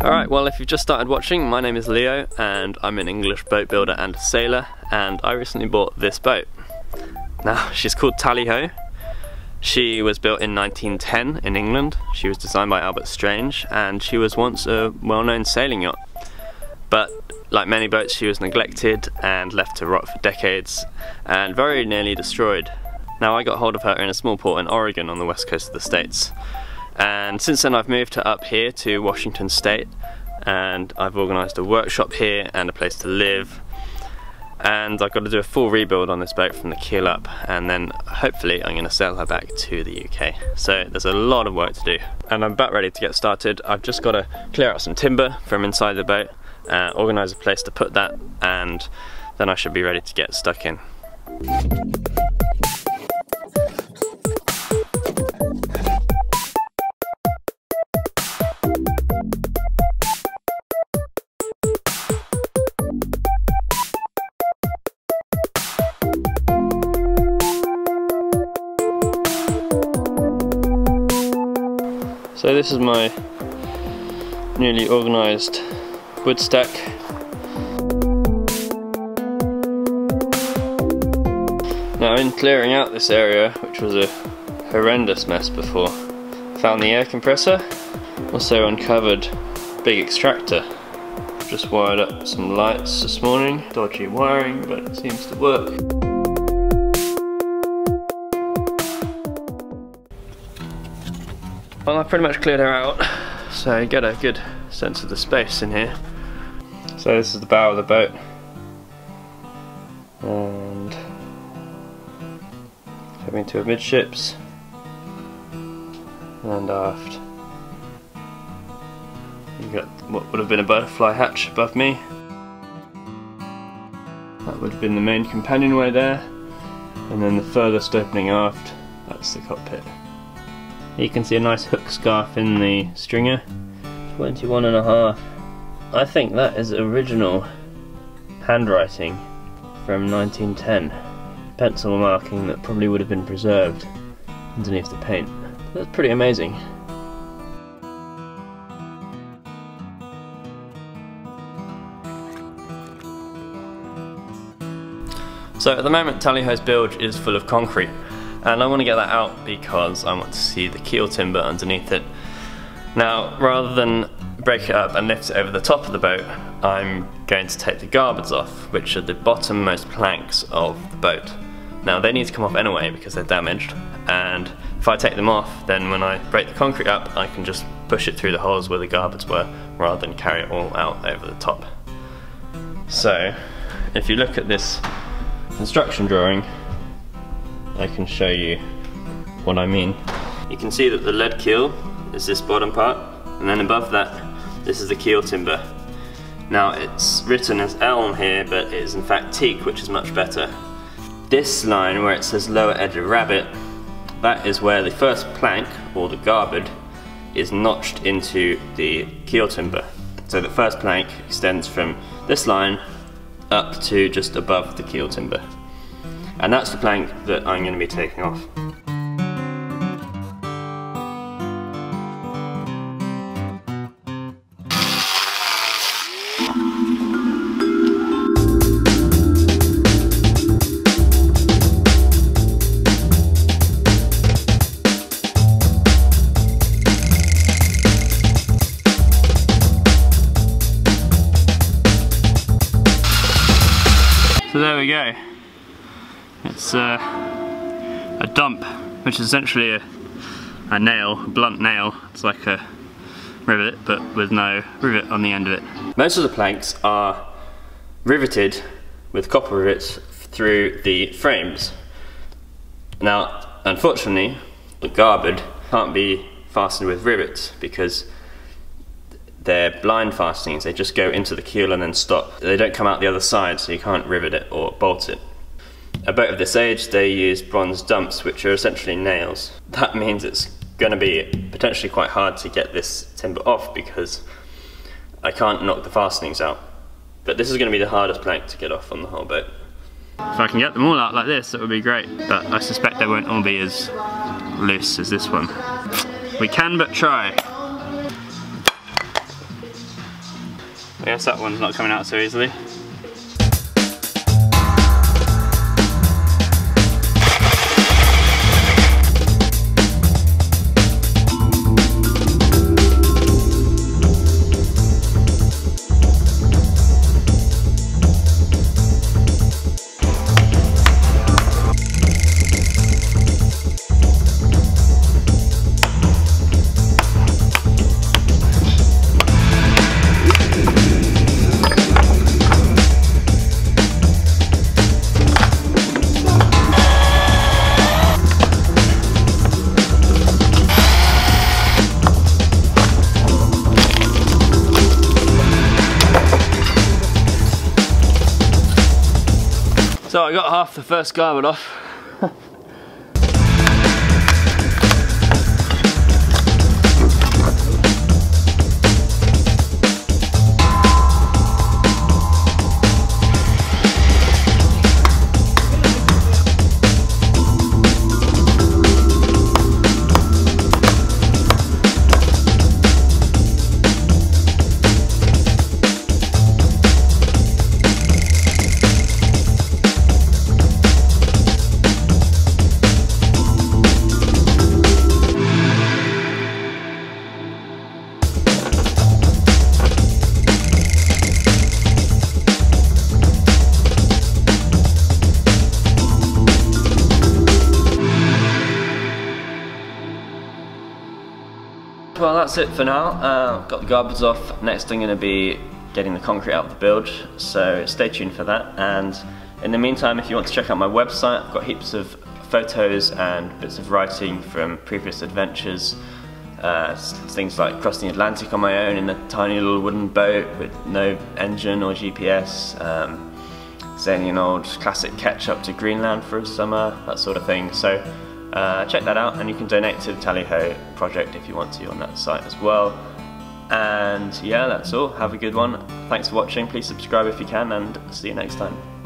Alright, well if you've just started watching, my name is Leo and I'm an English boat builder and sailor and I recently bought this boat. Now, she's called Tally Ho. She was built in 1910 in England. She was designed by Albert Strange and she was once a well-known sailing yacht. But like many boats, she was neglected and left to rot for decades and very nearly destroyed. Now I got hold of her in a small port in Oregon on the west coast of the States and since then I've moved her up here to Washington State and I've organised a workshop here and a place to live and I've got to do a full rebuild on this boat from the keel up and then hopefully I'm going to sail her back to the UK. So there's a lot of work to do and I'm about ready to get started. I've just got to clear out some timber from inside the boat, uh, organise a place to put that and then I should be ready to get stuck in. So this is my newly organised wood stack. Now in clearing out this area, which was a horrendous mess before, found the air compressor, also uncovered big extractor. Just wired up some lights this morning, dodgy wiring but it seems to work. Well, I've pretty much cleared her out, so you get a good sense of the space in here. So this is the bow of the boat. And coming to amidships and aft. You've got what would have been a butterfly hatch above me. That would have been the main companionway there. And then the furthest opening aft, that's the cockpit. You can see a nice hook scarf in the stringer. 21 and a half. I think that is original handwriting from 1910. Pencil marking that probably would have been preserved underneath the paint. That's pretty amazing. So at the moment Tally Ho's bilge is full of concrete and I want to get that out because I want to see the keel timber underneath it. Now rather than break it up and lift it over the top of the boat I'm going to take the garboards off which are the bottommost planks of the boat. Now they need to come off anyway because they're damaged and if I take them off then when I break the concrete up I can just push it through the holes where the garboards were rather than carry it all out over the top. So if you look at this construction drawing I can show you what I mean. You can see that the lead keel is this bottom part, and then above that, this is the keel timber. Now it's written as elm here, but it is in fact teak, which is much better. This line where it says lower edge of rabbet, that is where the first plank, or the garboard, is notched into the keel timber. So the first plank extends from this line up to just above the keel timber. And that's the plank that I'm going to be taking off. So there we go. It's uh, a dump, which is essentially a, a nail, a blunt nail. It's like a rivet, but with no rivet on the end of it. Most of the planks are riveted with copper rivets through the frames. Now, unfortunately, the garboard can't be fastened with rivets because they're blind fastenings. They just go into the keel and then stop. They don't come out the other side, so you can't rivet it or bolt it. A boat of this age, they use bronze dumps, which are essentially nails. That means it's going to be potentially quite hard to get this timber off because I can't knock the fastenings out. But this is going to be the hardest plank to get off on the whole boat. If I can get them all out like this, it would be great. But I suspect they won't all be as loose as this one. We can but try. I guess that one's not coming out so easily. So I got half the first garboard off. Well, that's it for now. Uh, got the garboard off. Next, I'm going to be getting the concrete out of the bilge, so stay tuned for that. And in the meantime, if you want to check out my website, I've got heaps of photos and bits of writing from previous adventures. Uh, things like crossing the Atlantic on my own in a tiny little wooden boat with no engine or GPS, um, sailing an old classic ketch up to Greenland for a summer, that sort of thing. So uh, check that out and you can donate to the Tally Ho project if you want to on that site as well. And yeah, that's all. Have a good one. Thanks for watching. Please subscribe if you can and see you next time.